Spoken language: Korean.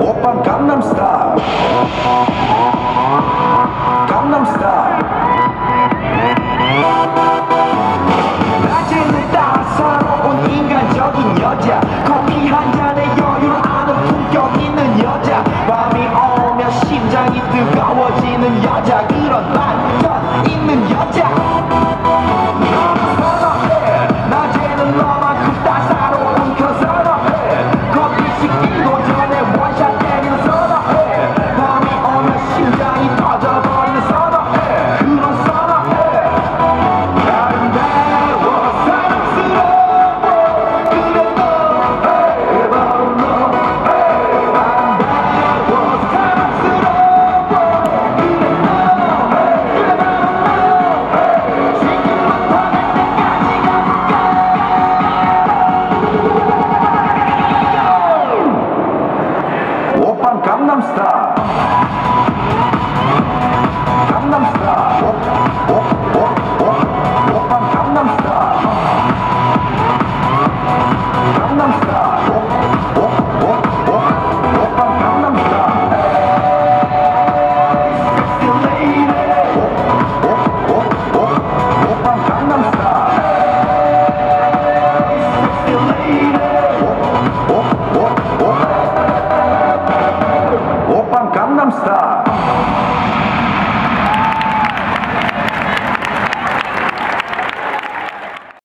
오빤 강남스타 강남스타 낮에는 따사로운 인간적인 여자. 커피 한 잔에 여유를 아는 품격 있는 여자. 밤이 오면 심장이 뜨거워지는 여자. 강 오빤 강남스타일